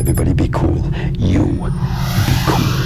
Everybody be cool. You be cool.